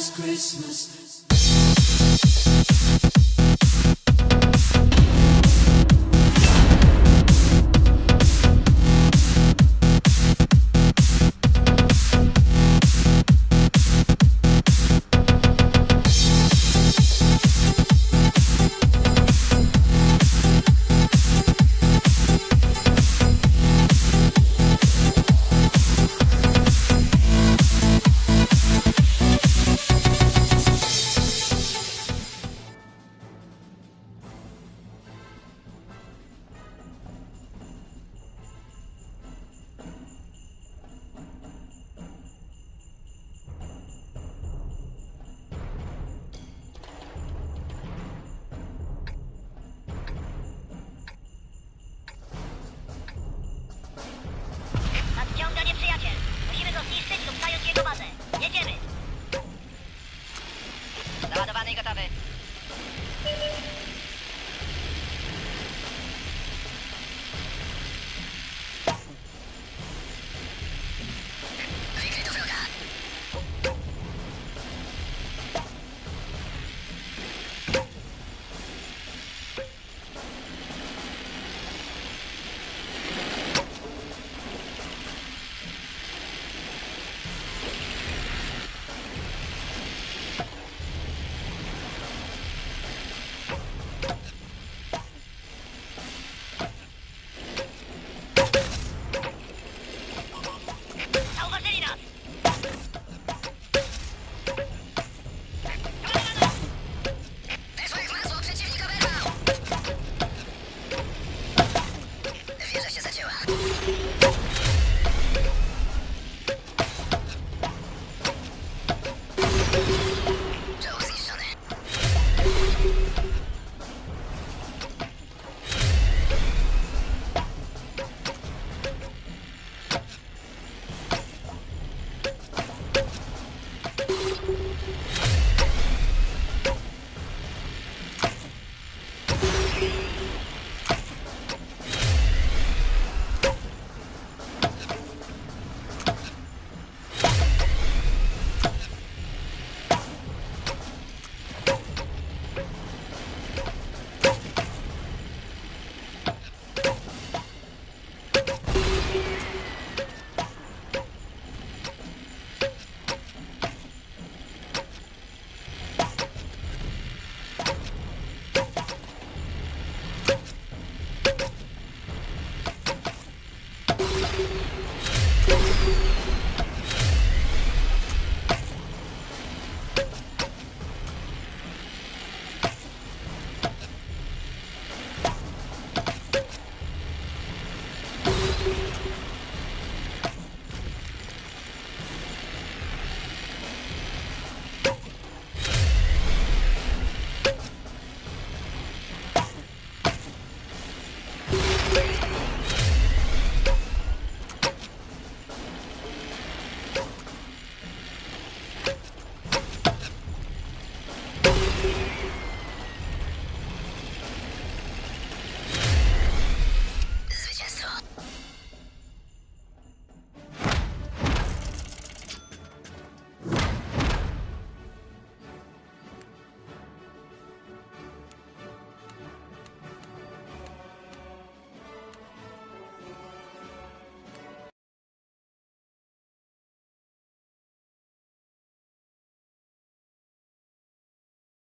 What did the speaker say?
Christmas, Christmas. 新潟で。